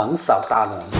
横扫大龙。